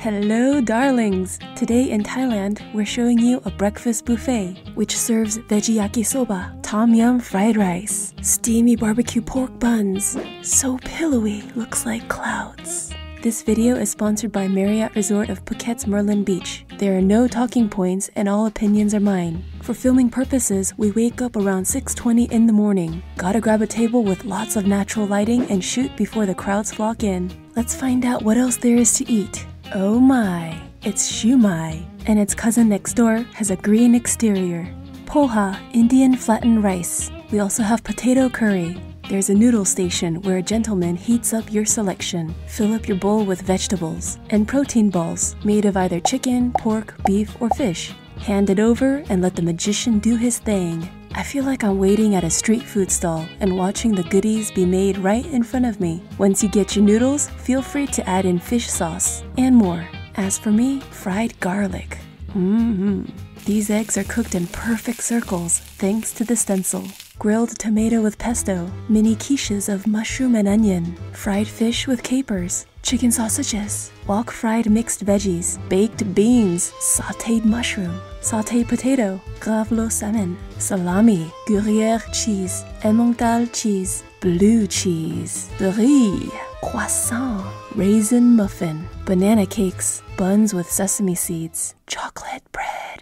Hello, darlings! Today in Thailand, we're showing you a breakfast buffet, which serves veggie yakisoba, tom yum fried rice, steamy barbecue pork buns, so pillowy, looks like clouds. This video is sponsored by Marriott Resort of Phuket's Merlin Beach. There are no talking points and all opinions are mine. For filming purposes, we wake up around 6:20 in the morning. Gotta grab a table with lots of natural lighting and shoot before the crowds flock in. Let's find out what else there is to eat. Oh my, it's shumai, and its cousin next door has a green exterior. Poha, Indian flattened rice. We also have potato curry. There's a noodle station where a gentleman heats up your selection. Fill up your bowl with vegetables and protein balls made of either chicken, pork, beef, or fish. Hand it over and let the magician do his thing. I feel like I'm waiting at a street food stall and watching the goodies be made right in front of me. Once you get your noodles, feel free to add in fish sauce and more. As for me, fried garlic. Mmm. These eggs are cooked in perfect circles thanks to the stencil. Grilled tomato with pesto, mini quiches of mushroom and onion, fried fish with capers, chicken sausages, wok fried mixed veggies, baked beans, sauteed mushroom, sauteed potato, gravlax salmon, salami, Gruyere cheese, Emmental cheese, blue cheese, brie, croissant, raisin muffin, banana cakes, buns with sesame seeds, chocolate bread.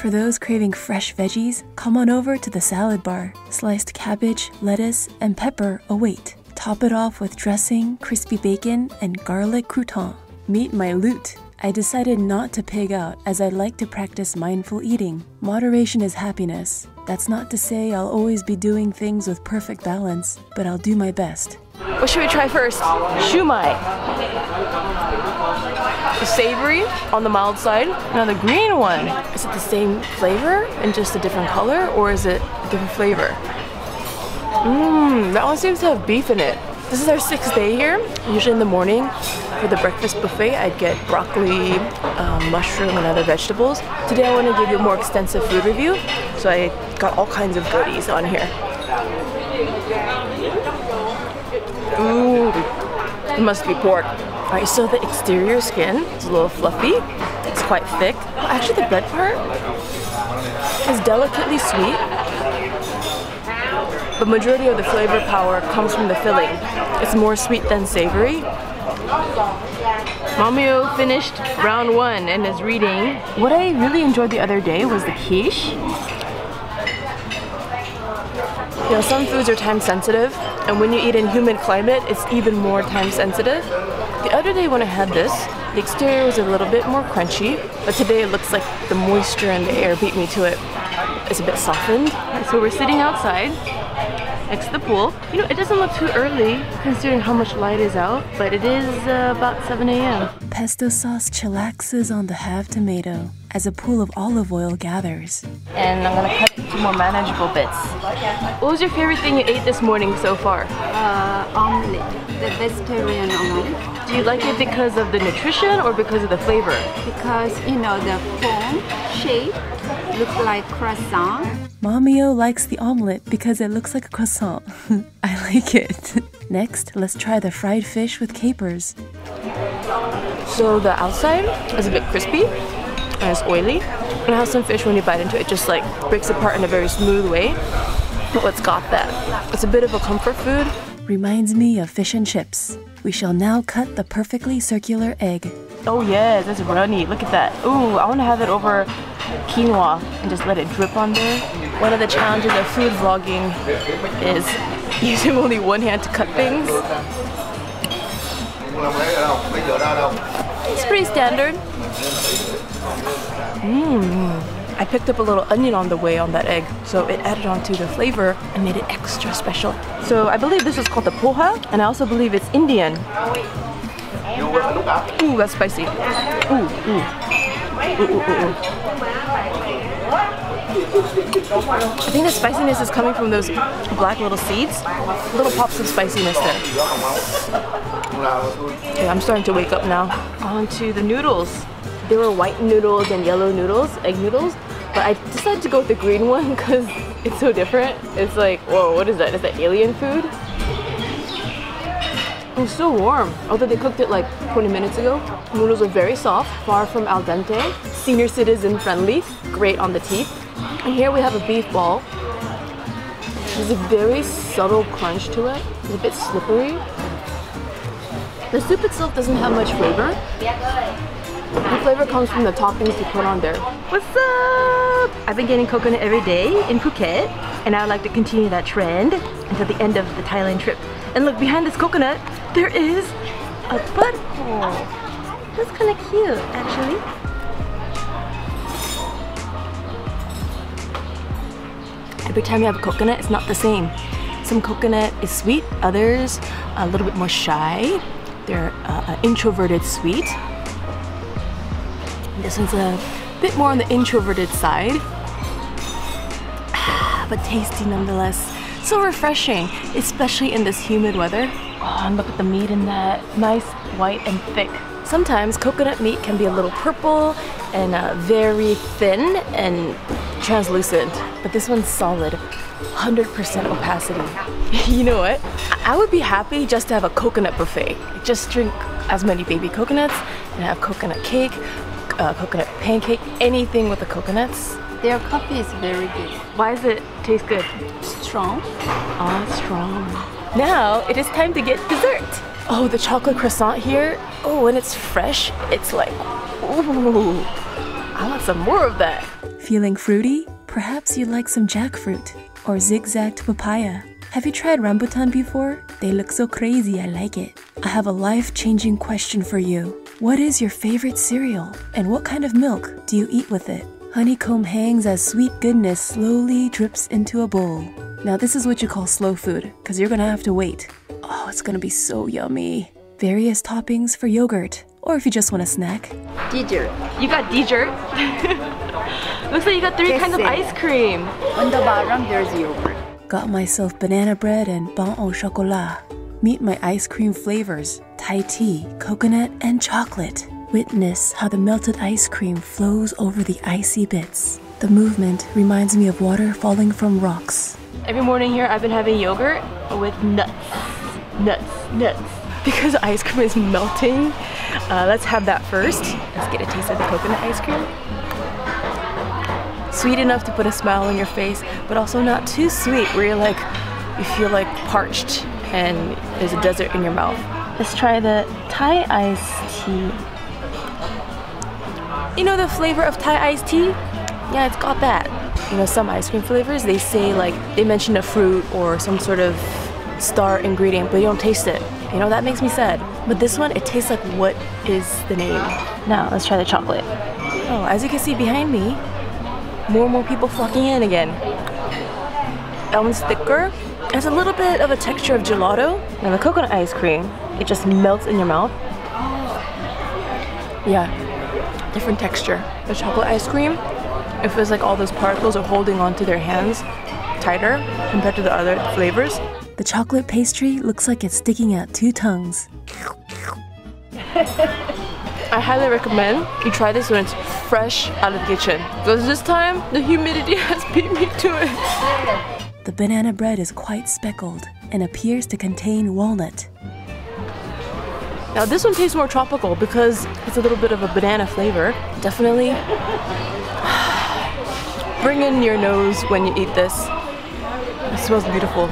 For those craving fresh veggies, come on over to the salad bar. Sliced cabbage, lettuce, and pepper await. Top it off with dressing, crispy bacon, and garlic crouton. Meet my loot. I decided not to pig out as I like to practice mindful eating. Moderation is happiness. That's not to say I'll always be doing things with perfect balance, but I'll do my best. What should we try first? Shumai. The savory on the mild side. Now the green one. Is it the same flavor and just a different color or is it a different flavor? Mmm, that one seems to have beef in it. This is our sixth day here. Usually in the morning for the breakfast buffet, I'd get broccoli, um, mushroom, and other vegetables. Today I want to give you a more extensive food review, so I got all kinds of goodies on here. Ooh, it must be pork. All right, so the exterior skin is a little fluffy. It's quite thick. Actually, the bread part is delicately sweet. The majority of the flavor power comes from the filling. It's more sweet than savory. Mamio finished round one and is reading. What I really enjoyed the other day was the quiche. You know, some foods are time sensitive, and when you eat in humid climate, it's even more time sensitive. The other day when I had this, the exterior was a little bit more crunchy, but today it looks like the moisture in the air beat me to it. It's a bit softened. So we're sitting outside next to the pool. You know, it doesn't look too early considering how much light is out, but it is uh, about 7 a.m. Pesto sauce chillaxes on the half tomato as a pool of olive oil gathers. And I'm gonna cut it into more manageable bits. What was your favorite thing you ate this morning so far? uh, omelette, the vegetarian omelette, Do you like it because of the nutrition or because of the flavor? because you know the form shape looks like croissant. Mamio likes the omelet because it looks like a croissant. I like it. Next, let's try the fried fish with capers. So the outside is a bit crispy and it's oily. And has some fish when you bite into it, just like breaks apart in a very smooth way. But what's got that? It's a bit of a comfort food. Reminds me of fish and chips. We shall now cut the perfectly circular egg. Oh yes, that's runny. Look at that. Ooh, I want to have it over quinoa and just let it drip on there. One of the challenges of food vlogging is using only one hand to cut things. It's pretty standard. Mmm. I picked up a little onion on the way on that egg, so it added on to the flavor and made it extra special. So I believe this is called the poha, and I also believe it's Indian. Ooh, that's spicy. Ooh, ooh. Ooh, ooh, ooh, ooh. I think the spiciness is coming from those black little seeds. Little pops of spiciness there. Okay, I'm starting to wake up now. On to the noodles. There were white noodles and yellow noodles, egg noodles, but I decided to go with the green one because it's so different. It's like, whoa, what is that? Is that alien food? It's so warm, although they cooked it like 20 minutes ago. Noodles are very soft, far from al dente, senior citizen friendly, great on the teeth. And here we have a beef ball. There's a very subtle crunch to it. It's a bit slippery. The soup itself doesn't have much flavor. The flavor comes from the toppings you put on there. What's up? I've been getting coconut every day in Phuket and I would like to continue that trend until the end of the Thailand trip. And look, behind this coconut, there is a butthole. That's kind of cute, actually. Every time you have a coconut, it's not the same. Some coconut is sweet, others a little bit more shy. They're uh, introverted sweet. This one's a bit more on the introverted side, but tasty nonetheless. So refreshing, especially in this humid weather. Oh, and look at the meat in that. Nice, white, and thick. Sometimes coconut meat can be a little purple and uh, very thin and translucent, but this one's solid. 100% opacity. you know what? I would be happy just to have a coconut buffet. Just drink as many baby coconuts and have coconut cake, uh, coconut pancake, anything with the coconuts. Their coffee is very good. Why does it taste good? Strong. Ah, strong. Now it is time to get dessert. Oh, the chocolate croissant here. Oh, and it's fresh. It's like, ooh, I want some more of that. Feeling fruity? Perhaps you'd like some jackfruit or zigzagged papaya. Have you tried rambutan before? They look so crazy, I like it. I have a life changing question for you. What is your favorite cereal? And what kind of milk do you eat with it? Honeycomb hangs as sweet goodness slowly drips into a bowl. Now, this is what you call slow food, because you're gonna have to wait. Oh, it's gonna be so yummy. Various toppings for yogurt, or if you just want a snack. Dessert. You got dessert. Looks like you got three kinds of ice cream. On the bottom, there's yogurt. Got myself banana bread and pain au chocolat. Meet my ice cream flavors Thai tea, coconut, and chocolate. Witness how the melted ice cream flows over the icy bits. The movement reminds me of water falling from rocks. Every morning here, I've been having yogurt with nuts, nuts, nuts. Because ice cream is melting, uh, let's have that first. Let's get a taste of the coconut ice cream. Sweet enough to put a smile on your face, but also not too sweet where you're like, you feel like parched and there's a desert in your mouth. Let's try the Thai iced tea. You know the flavor of Thai iced tea? Yeah, it's got that. You know, some ice cream flavors, they say like, they mention a fruit or some sort of star ingredient, but you don't taste it. You know, that makes me sad. But this one, it tastes like what is the name. Now, let's try the chocolate. Oh, as you can see behind me, more and more people flocking in again. That one's thicker. It has a little bit of a texture of gelato. Now the coconut ice cream, it just melts in your mouth. Yeah, different texture. The chocolate ice cream, it feels like all those particles are holding onto their hands tighter compared to the other flavors. The chocolate pastry looks like it's sticking out two tongues. I highly recommend you try this when it's fresh out of the kitchen. Because this time, the humidity has beat me to it. The banana bread is quite speckled and appears to contain walnut. Now this one tastes more tropical because it's a little bit of a banana flavor. Definitely bring in your nose when you eat this. It smells beautiful.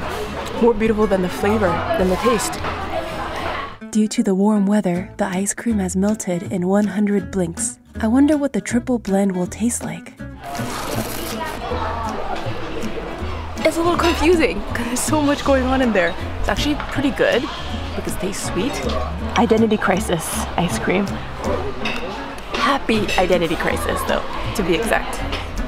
More beautiful than the flavor, than the taste. Due to the warm weather, the ice cream has melted in 100 blinks. I wonder what the triple blend will taste like. It's a little confusing because there's so much going on in there. It's actually pretty good because it tastes sweet. Identity crisis ice cream. Happy identity crisis though, to be exact.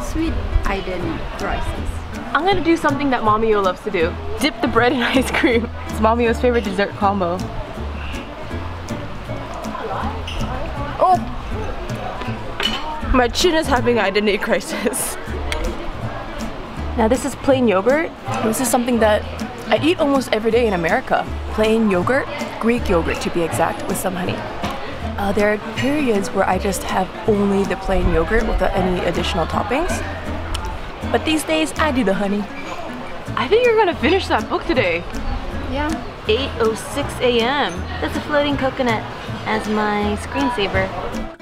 Sweet identity crisis. I'm gonna do something that Mamio loves to do. Dip the bread in ice cream. It's Mamio's favorite dessert combo. Oh! My chin is having identity crisis. Now this is plain yogurt. This is something that I eat almost every day in America. Plain yogurt, Greek yogurt to be exact, with some honey. Uh, there are periods where I just have only the plain yogurt without any additional toppings. But these days, I do the honey. I think you're gonna finish that book today. Yeah. 8.06 a.m. That's a floating coconut as my screensaver.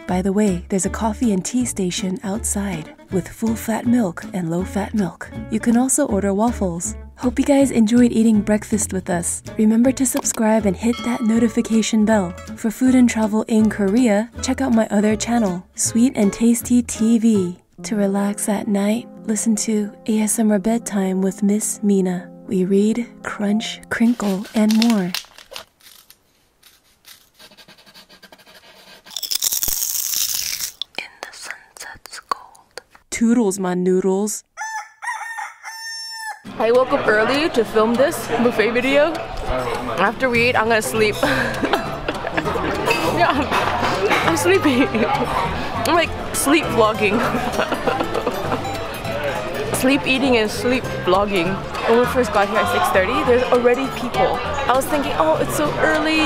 By the way, there's a coffee and tea station outside with full fat milk and low fat milk. You can also order waffles. Hope you guys enjoyed eating breakfast with us. Remember to subscribe and hit that notification bell. For food and travel in Korea, check out my other channel, Sweet and Tasty TV. To relax at night, listen to ASMR Bedtime with Miss Mina. We read, crunch, crinkle, and more. In the sunset's gold. Toodles, my noodles. I woke up early to film this buffet video. After we eat, I'm gonna sleep. yeah, I'm sleepy. I'm like sleep vlogging. sleep eating and sleep vlogging. When we first got here at 6.30, there's already people. I was thinking, oh, it's so early.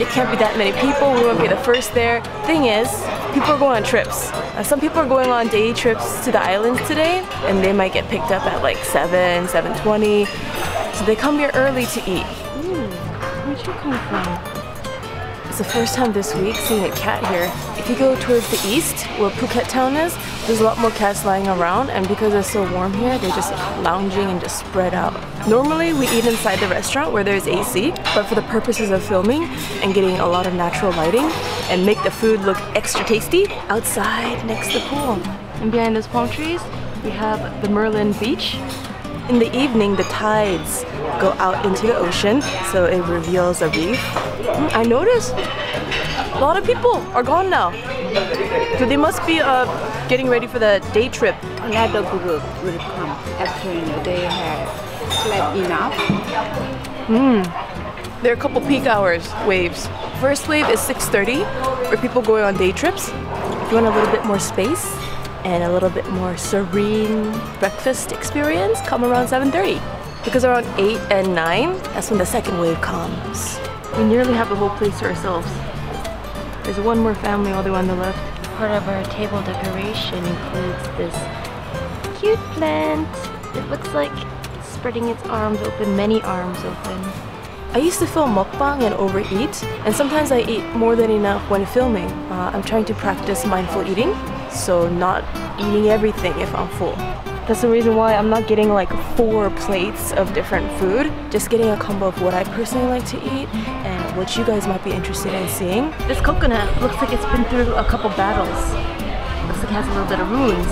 It can't be that many people. We won't be the first there. Thing is, people are going on trips. Uh, some people are going on day trips to the islands today, and they might get picked up at like 7, 7.20. So they come here early to eat. Where'd you come from? It's the first time this week seeing a cat here. If you go towards the east, where Phuket town is, there's a lot more cats lying around, and because it's so warm here, they're just lounging and just spread out. Normally, we eat inside the restaurant where there's AC, but for the purposes of filming and getting a lot of natural lighting and make the food look extra tasty, outside next to the pool. And behind those palm trees, we have the Merlin Beach. In the evening, the tides go out into the ocean, so it reveals a reef. Mm, I noticed a lot of people are gone now. So they must be uh, getting ready for the day trip. Another group will come after they have slept enough. There are a couple peak hours waves. First wave is 6:30 for people going on day trips. If you want a little bit more space and a little bit more serene breakfast experience, come around 7:30. Because around 8 and 9, that's when the second wave comes. We nearly have the whole place to ourselves. There's one more family all the way on the left. Part of our table decoration includes this cute plant. It looks like it's spreading its arms open, many arms open. I used to film mukbang and overeat, and sometimes I eat more than enough when filming. Uh, I'm trying to practice mindful eating, so not eating everything if I'm full. That's the reason why I'm not getting like four plates of different food, just getting a combo of what I personally like to eat and what you guys might be interested in seeing. This coconut looks like it's been through a couple battles. Looks like it has a little bit of wounds.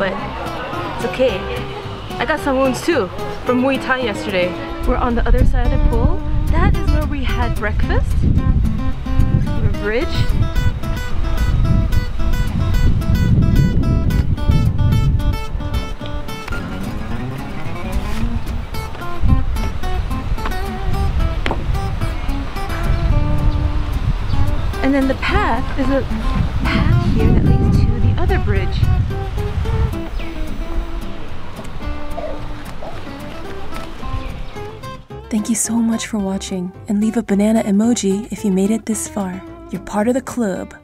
But it's okay. I got some wounds too from Muay Thai yesterday. We're on the other side of the pool. That is where we had breakfast. The bridge. And then the path is a path here that leads to the other bridge. Thank you so much for watching and leave a banana emoji if you made it this far. You're part of the club.